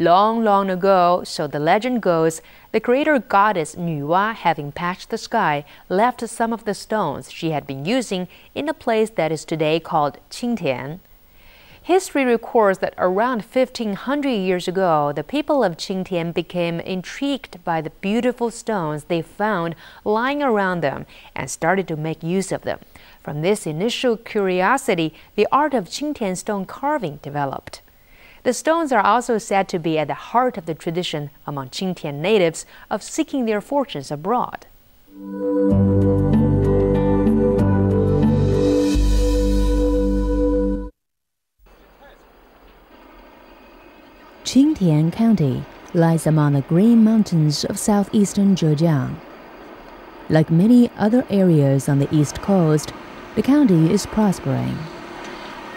Long, long ago, so the legend goes, the creator goddess Nuwa, having patched the sky, left some of the stones she had been using in a place that is today called Qingtian. History records that around 1500 years ago, the people of Qingtian became intrigued by the beautiful stones they found lying around them and started to make use of them. From this initial curiosity, the art of Qingtian stone carving developed. The stones are also said to be at the heart of the tradition among Qingtian natives of seeking their fortunes abroad. Qingtian County lies among the Green Mountains of southeastern Zhejiang. Like many other areas on the east coast, the county is prospering.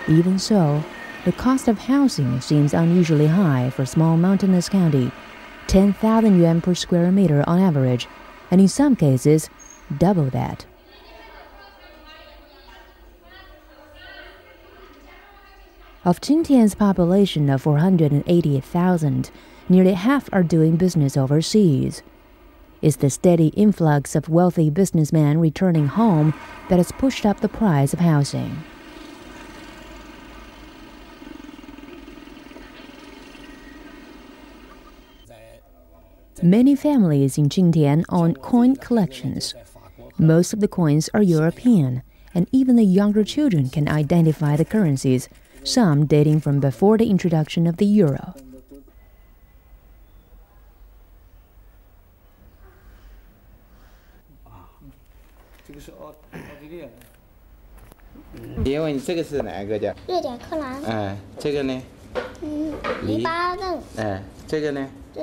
Even so, the cost of housing seems unusually high for a small mountainous county 10,000 yuan per square meter on average, and in some cases, double that. Of Qingtian's population of 480,000, nearly half are doing business overseas. It's the steady influx of wealthy businessmen returning home that has pushed up the price of housing. Many families in Qingtian own coin collections. Most of the coins are European, and even the younger children can identify the currencies, some dating from before the introduction of the euro.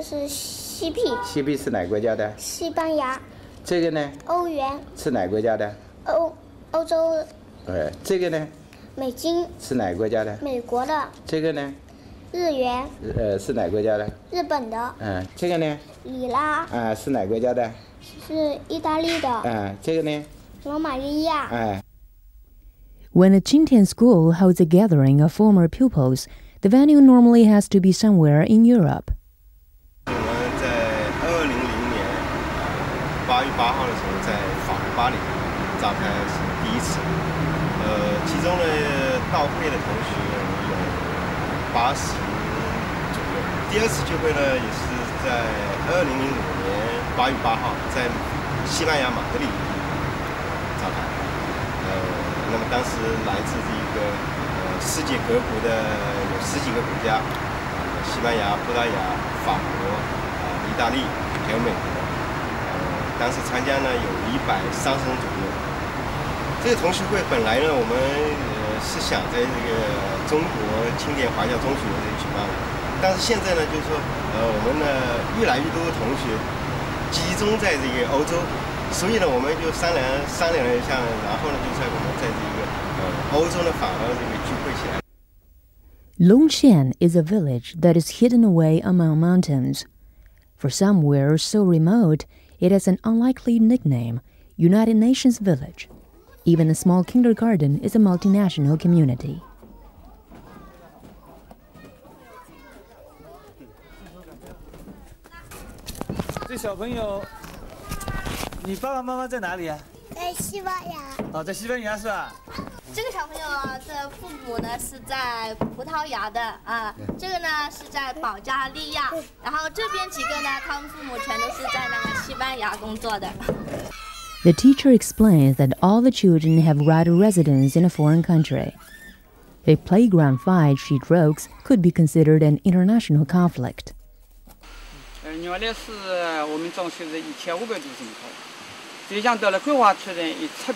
因为你这个是哪个国家？瑞典克兰。哎，这个呢？嗯，黎巴嫩。哎，这个呢？这是西币。西币是哪国家的？西班牙。这个呢？欧元。是哪国家的？欧欧洲。哎，这个呢？美金。是哪国家的？美国的。这个呢？日元。呃，是哪国家的？日本的。嗯，这个呢？里拉。啊，是哪国家的？是意大利的。嗯，这个呢？罗马尼亚。哎。When a Qingtian school holds a gathering of former pupils, the venue normally has to be somewhere in Europe. 八号的时候，在法国巴黎召开是第一次。呃，其中呢，到会的同学有八十左右。第二次聚会呢，也是在二零零五年八月八号，在西班牙马德里召开。呃。那么当时来自这个呃世界各国的有十几个国家，西班牙、葡萄牙、法国、啊意大利还有美国，当时参加呢有一百三十人左右。这个同学会本来呢我们呃是想在这个中国青田华侨中学这里举办的，但是现在呢就是说呃我们呢越来越多的同学集中在这个欧洲。所以呢，我们就商量商量了一下，然后呢，就在我们在这个呃欧洲呢，反而这个聚会起来。Longqian is a village that is hidden away among mountains. For somewhere so remote, it has an unlikely nickname, United Nations Village. Even a small kindergarten is a multinational community. 这个小朋友的父母呢是在葡萄牙的啊，这个呢是在保加利亚，然后这边几个呢，他们父母全都是在那个西班牙工作的。The teacher explains that all the children have right of residence in a foreign country. A playground fight, she jokes, could be considered an international conflict. 原来是我们中学是一千五百多人口。就像到了规划区呢，也特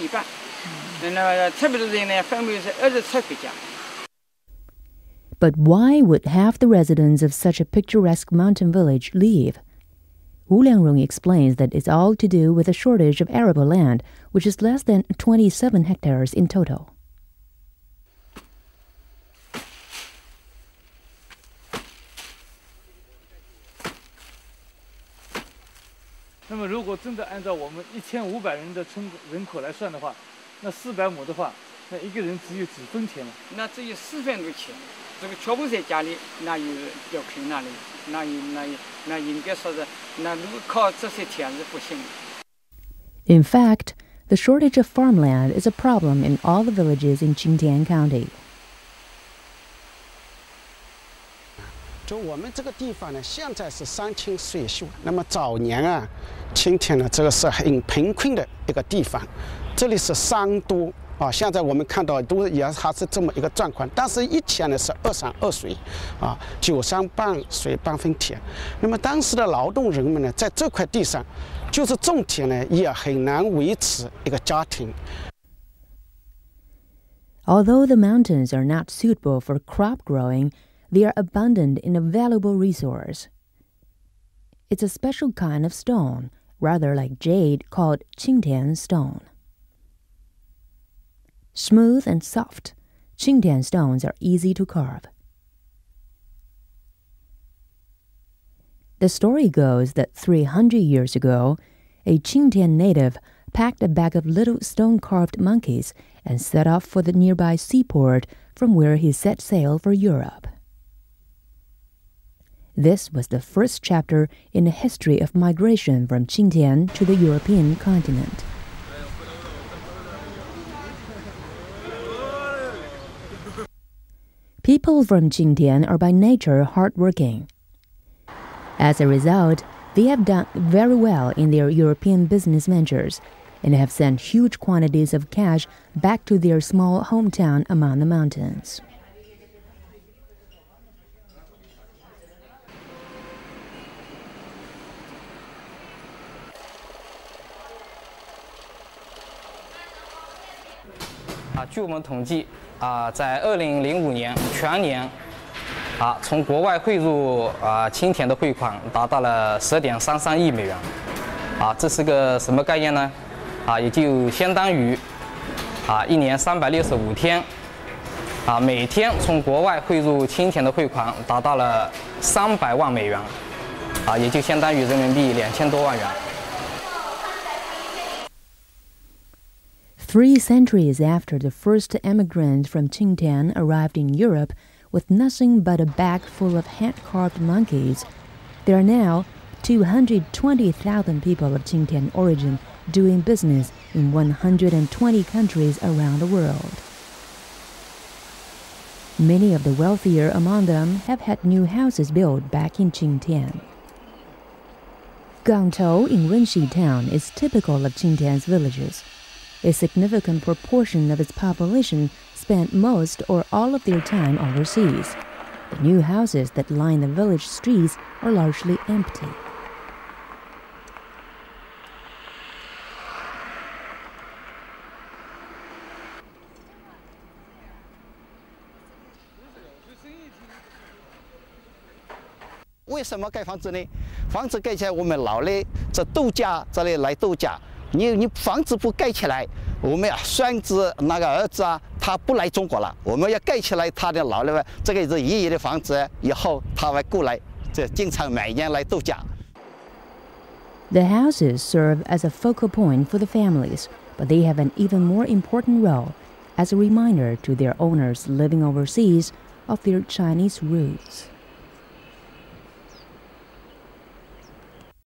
一半。Uh, but why would half the residents of such a picturesque mountain village leave? Wu Liangrong explains that it's all to do with a shortage of arable land, which is less than 27 hectares in total. 那四百亩的话，那一个人只有几分钱了？那只有四分多钱。这个乔布在家里，那有要困难的，那那那应该说是，那如果靠这些田是不行的。In fact, the shortage of farmland is a problem in all the villages in Qingtian County. 就我们这个地方呢，现在是山清水秀。那么早年啊，今天呢，这个是很贫困的一个地方，这里是山多啊。现在我们看到都也还是这么一个状况。但是以前呢是二山二水，啊，九山半水半分田。那么当时的劳动人们呢，在这块地上，就是种田呢，也很难维持一个家庭。Although the mountains are not suitable for crop growing, they are abundant in a valuable resource. It's a special kind of stone, rather like jade, called Qingtian stone. Smooth and soft, Qingtian stones are easy to carve. The story goes that 300 years ago, a Qingtian native packed a bag of little stone carved monkeys and set off for the nearby seaport from where he set sail for Europe. This was the first chapter in the history of migration from Qingtian to the European continent. People from Qingtian are by nature hardworking. As a result, they have done very well in their European business ventures and have sent huge quantities of cash back to their small hometown among the mountains. 啊，据我们统计，啊，在二零零五年全年，啊，从国外汇入啊青田的汇款达到了十点三三亿美元，啊，这是个什么概念呢？啊，也就相当于啊一年三百六十五天，啊，每天从国外汇入青田的汇款达到了三百万美元，啊，也就相当于人民币两千多万元。Three centuries after the first emigrant from Qingtian arrived in Europe with nothing but a bag full of hand carved monkeys, there are now 220,000 people of Qingtian origin doing business in 120 countries around the world. Many of the wealthier among them have had new houses built back in Qingtian. Gangtou in Wenxi town is typical of Qingtian's villages A significant proportion of its population spent most or all of their time overseas. The new houses that line the village streets are largely empty. 为什么盖房子呢？房子盖起来，我们老的这度假这里来度假。 你你房子不盖起来，我们孙子那个儿子啊，他不来中国了。我们要盖起来他的老了，这个是爷爷的房子，以后他会过来，这经常每年来度假。The houses serve as a focal point for the families, but they have an even more important role as a reminder to their owners living overseas of their Chinese roots.